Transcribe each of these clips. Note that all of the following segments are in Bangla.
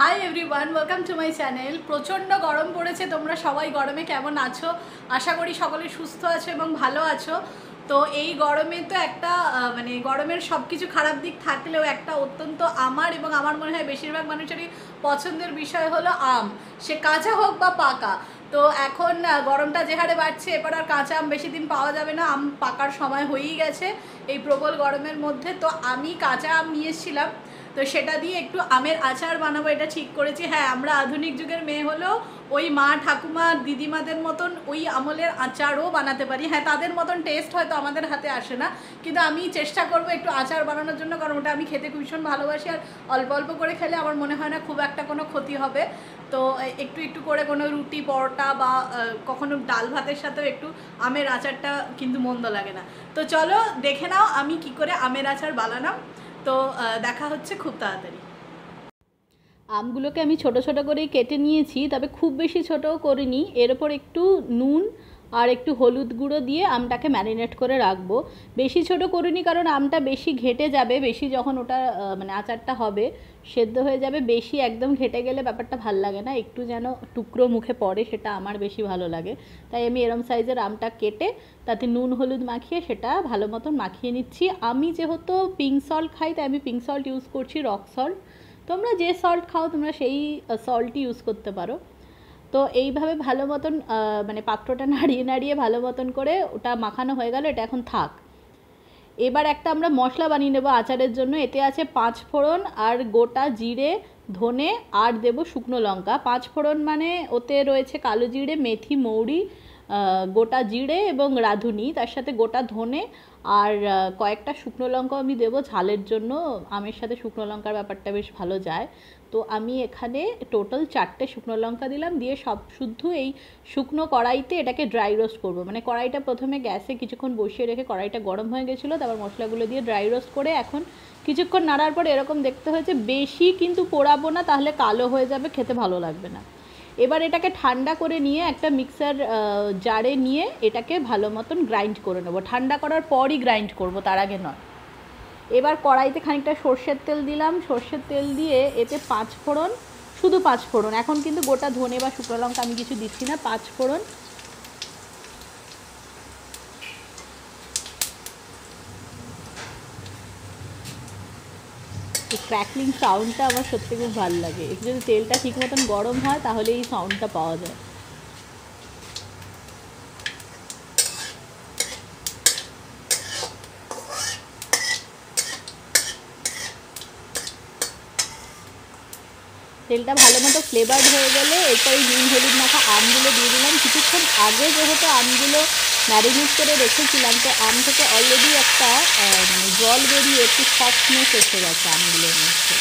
Hi everyone welcome to my channel প্রচণ্ড গরম পড়েছে, তোমরা সবাই গরমে কেমন আছো? আশা করি সকলে সুস্থ আছো এবং ভালো আছো। তো এই গরমে তো একটা মানে গরমের সব কিছু খারাপ দিক থাকলেও একটা অত্যন্ত আমার এবং আমার মনে হয় বেশিরভাগ মানুষেরই পছন্দের বিষয় হলো আম। সে কাঁচা হোক বা পাকা। তো এখন গরমটা যে হারে বাড়ছে এবার আর কাঁচা আম বেশি দিন পাওয়া যাবে না। আম পাকার সময় হয়েই গেছে এই প্রবল গরমের মধ্যে। তো আমি কাঁচা আম নিয়ে এসেছিলাম। তো সেটা দিয়ে একটু আমের আচার বানাবো, এটা ঠিক করেছি। হ্যাঁ আমরা আধুনিক যুগের মেয়ে হলেও ওই মা, ঠাকুমা, দিদিমাদের মতন ওই আমলের আচারও বানাতে পারি। হ্যাঁ তাদের মতন টেস্ট হয়তো আমাদের হাতে আসে না, কিন্তু আমি চেষ্টা করব একটু আচার বানানোর জন্য, কারণ ওটা আমি খেতে ভীষণ ভালোবাসি আর অল্প অল্প করে খেলে আমার মনে হয় না খুব একটা কোনো ক্ষতি হবে। তো একটু একটু করে কোনো রুটি, পরোটা বা কখনো ডাল ভাতের সাথেও একটু আমের আচারটা কিন্তু মন্দ লাগে না। তো চলো দেখে নাও আমি কি করে আমের আচার বানালাম। তো দেখা হচ্ছে খুব তাড়াতাড়ি। আমগুলোকে আমি ছোট ছোট করেই কেটে নিয়েছি, তবে খুব বেশি ছোটও করিনি। এর ওপর একটু নুন আর একটু হলুদ গুঁড়ো দিয়ে আমটাকে ম্যারিনেট করে রাখব। বেশি ছোট করিনি কারণ আমটা বেশি ঘেটে যাবে, বেশি যখন ওটা মানে আচারটা হবে সেদ্ধ হয়ে যাবে, বেশি একদম ঘেটে গেলে ব্যাপারটা ভালো লাগে না। একটু যেন টুকরো মুখে পড়ে সেটা আমার বেশি ভালো লাগে। তাই আমি এরম সাইজের আমটা কেটে তাতে নুন, হলুদ মাখিয়ে সেটা ভালো মতন মাখিয়ে নিচ্ছি। আমি যেহেতু পিঙ্ক সল্ট খাই, তাই আমি পিঙ্ক সল্ট ইউজ করছি রক সল্ট তোমরা যে সল্ট খাও, তোমরা সেই সল্টই ইউজ করতে পারো। তো এইভাবে ভালো মতন মানে পাত্রটা নাড়িয়ে নাড়িয়ে ভালো মতন করে ওটা মাখানো হয়ে গেল, এটা এখন থাক। এবার একটা আমরা মশলা বানিয়ে নেব আচারের জন্য, এতে আছে পাঁচ ফোড়ন আর গোটা জিরে, ধনে আর দেবো শুকনো লঙ্কা। পাঁচ ফোড়ন মানে ওতে রয়েছে কালো জিরে, মেথি, মৌরি গোটা জিরে এবং রাঁধুনি। তার সাথে গোটা ধনে আর কয়েকটা শুকনো লঙ্কাও আমি দেবো ঝালের জন্য। আমের সাথে শুকনো লঙ্কার ব্যাপারটা বেশ ভালো যায়। তো আমি এখানে টোটাল চারটে শুকনো লঙ্কা দিলাম, দিয়ে সব শুদ্ধ এই শুকনো কড়াইতে এটাকে ড্রাই রোস্ট করব। মানে কড়াইটা প্রথমে গ্যাসে কিছুক্ষণ বসিয়ে রেখে কড়াইটা গরম হয়ে গেছিল, তারপর মশলাগুলো দিয়ে ড্রাই রোস্ট করে এখন কিছুক্ষণ নাড়ার পর এরকম দেখতে হয়েছে, বেশি কিন্তু পোড়াবো না, তাহলে কালো হয়ে যাবে, খেতে ভালো লাগবে না। এবার এটাকে ঠান্ডা করে নিয়ে একটা মিক্সার জারে নিয়ে এটাকে ভালো মতন গ্রাইন্ড করে নেব। ঠান্ডা করার পরই গ্রাইন্ড করব, তার আগে নয়। এবার কড়াইতে খানিকটা সর্ষের তেল দিলাম। সর্ষের তেল দিয়ে এতে পাঁচ ফোড়ন শুধু পাঁচ ফোড়ন এখন কিন্তু গোটা ধনে বা শুকনো লঙ্কা আমি কিছু দিচ্ছি না পাঁচ ফোড়ন ক্র্যাকলিং সাউন্ডটা আমার সত্যি খুব ভালো লাগে। একটু যদি তেলটা ঠিক মতন গরম হয়, তাহলে এই সাউন্ডটা পাওয়া যায়। তেলটা ভালো মতো ফ্লেভার্ড হয়ে গেলে, এরপরে নুন, হলুদ মাখা আমগুলো দিয়ে দিলাম। কিছুক্ষণ আগে যেহেতু আমগুলো ম্যারিনেট করে রেখেছিলাম, তো আম থেকে অলরেডি একটা মানে জল বেরিয়ে একটু সফটনেস এসে গেছে আমগুলোর মধ্যে।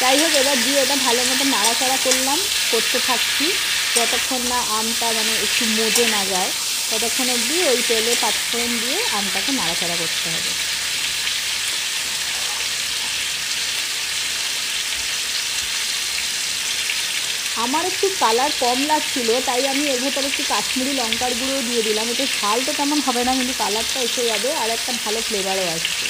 যাই হোক, এবার দিয়ে ওটা ভালো মতো নাড়াচাড়া করলাম, করতে থাকছি। যতক্ষণ না আমটা মানে একটু মজে না যায়, ততক্ষণ অবধি ওই তেলে পাঁচফোড়ন দিয়ে আমটাকে নাড়াচাড়া করতে হবে। আমার একটু কালার কম লাগছিল, তাই আমি এর ভেতরে একটু কাশ্মীরি লঙ্কার গুঁড়ো দিয়ে দিলাম। এতে ঝাল তো তেমন হবে না, কিন্তু কালারটা এসে যাবে আর একটা ভালো ফ্লেভারও আসবে।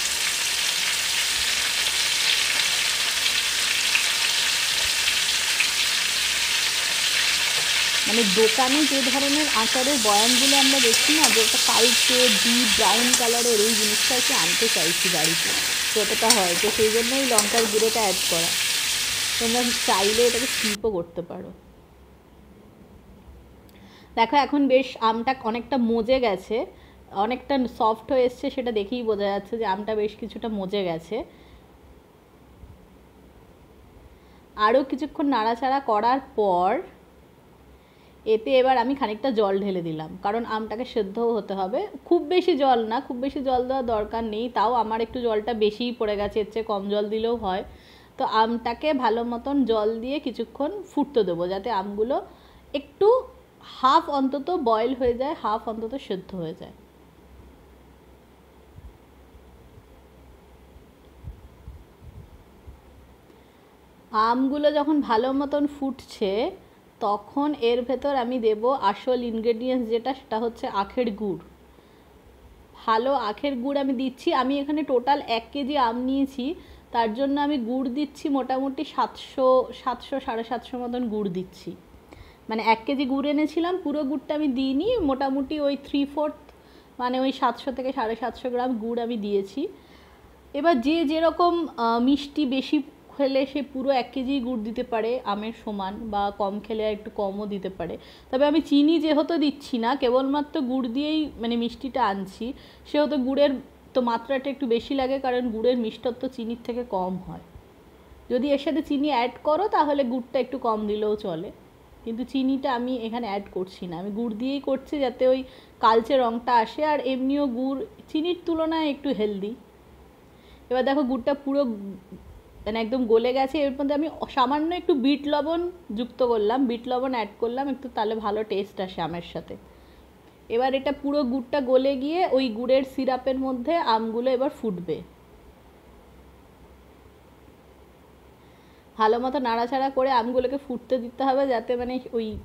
মানে দোকানে যে ধরনের আচারের বয়ামগুলো আমরা দেখছি না, যে ওটা কালচে ডিপ ব্রাউন কালারের ওই জিনিসটা একটু আনতে চাইছি বাড়িতে, যতটা হয়। তো সেই জন্য এই লঙ্কার গুঁড়োটা অ্যাড করা। তোমরা চাইলে এটাকে স্কিপও করতে পারো। দেখো, এখন বেশ আমটা অনেকটা মজে গেছে। অনেকটা সফট হয়ে এসছে সেটা দেখেই বোঝা যাচ্ছে যে আমটা বেশ কিছুটা মজে গেছে। আরও কিছুক্ষণ নাড়াচাড়া করার পর এতে এবার আমি খানিকটা জল ঢেলে দিলাম, কারণ আমটাকে সেদ্ধও হতে হবে। খুব বেশি জল না, খুব বেশি জল দেওয়ার দরকার নেই, তাও আমার একটু জলটা বেশিই পড়ে গেছে, এর চেয়ে কম জল দিলেও হয়। তো আমটাকে ভালো মতন জল দিয়ে কিছুক্ষণ ফুটতে দেবো, যাতে আমগুলো একটু হাফ অন্তত বয়েল হয়ে যায়, হাফ অন্তত সেদ্ধ হয়ে যায়। আমগুলো যখন ভালো মতন ফুটছে, তখন এর ভেতর আমি দেব আসল ইনগ্রেডিয়েন্টস যেটা, সেটা হচ্ছে আখের গুড়। ভালো আখের গুড় আমি দিচ্ছি, আমি এখানে টোটাল এক কেজি আম নিয়েছি তার জন্য আমি গুড় দিচ্ছি মোটামুটি সাতশো সাতশো, সাড়ে সাতশো মতন গুড় দিচ্ছি। মানে এক কেজি গুড় এনেছিলাম, পুরো গুড়টা আমি দিইনি, মোটামুটি ওই থ্রি ফোর্থ মানে ওই সাতশো থেকে সাড়ে সাতশো গ্রাম গুড় আমি দিয়েছি। এবার যে যেরকম মিষ্টি বেশি খেলে সে পুরো এক কেজি গুড় দিতে পারে, আমের সমান বা কম খেলে একটু কমও দিতে পারে। তবে আমি চিনি যেহেতু দিচ্ছি না, কেবলমাত্র গুড় দিয়েই মানে মিষ্টিটা আনছি, সেহেতু গুড়ের তো মাত্রাটা একটু বেশি লাগে কারণ গুড়ের মিষ্টত্ব চিনির থেকে কম হয়। যদি এর সাথে চিনি অ্যাড করো তাহলে গুড়টা একটু কম দিলেও চলে। কিন্তু চিনিটা আমি এখানে অ্যাড করছি না। আমি গুড় দিয়েই করছি যাতে ওই কালচে রঙটা আসে আর এমনিও গুড় চিনির তুলনায় একটু হেলদি এবার দেখো গুড়টা পুরো মানে একদম গলে গেছে। এর মধ্যে আমি সামান্য একটু বিট লবণ যুক্ত করলাম। বিট লবণ অ্যাড করলাম। একটু তাহলে ভালো টেস্ট আসে আমের সাথে। এবার এটা পুরো গুড়টা গলে গিয়ে ওই গুড়ের সিরাপের মধ্যে আমগুলো এবার ফুটবে। ভালো মতো নাড়াচাড়া করে আমগুলোকে ফুটতে দিতে হবে যাতে মানে ওই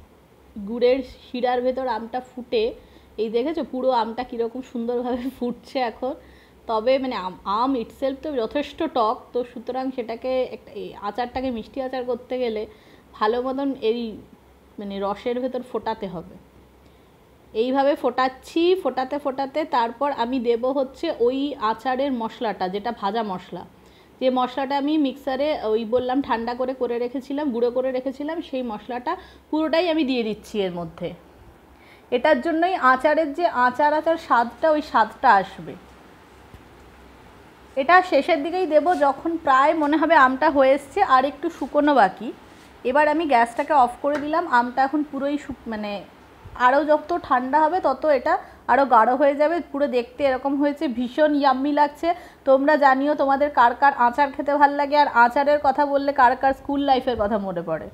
গুড়ের শিরার ভেতর আমটা ফুটে। এই দেখেছ? পুরো আমটা কীরকম সুন্দরভাবে ফুটছে এখন। তবে মানে আম- ইটসেলফ তো যথেষ্ট টক, তো সুতরাং সেটাকে একটা, এই আচারটাকে মিষ্টি আচার করতে গেলে ভালো মতন এই মানে রসের ভেতর ফোটাতে হবে। এইভাবে ফোটাচ্ছি, ফোটাতে ফোটাতে তারপর আমি দেব হচ্ছে ওই আচারের মশলাটা, যেটা ভাজা মশলা। যে মশলাটা আমি মিক্সারে ওই বললাম ঠান্ডা করে করে রেখেছিলাম, গুঁড়ো করে রেখেছিলাম, সেই মশলাটা পুরোটাই আমি দিয়ে দিচ্ছি এর মধ্যে। এটার জন্যই আচারের যে আচার আচার স্বাদটা, ওই স্বাদটা আসবে। এটা শেষের দিকেই দেব যখন প্রায় মনে হবে আমটা হয়ে এসছে, আর একটু শুকনো বাকি। এবার আমি গ্যাসটাকে অফ করে দিলাম, আমটা এখন পুরোই শুক মানে আরও যত ঠান্ডা হবে, তত এটা আরও গাঢ় হয়ে যাবে। পুরো দেখতে এরকম হয়েছে, ভীষণ ইয়াম্মি লাগছে। তোমরা জানিও তোমাদের কার কার আচার খেতে ভালো লাগে, আর আচারের কথা বললে কার কার স্কুল লাইফের কথা মনে পড়ে?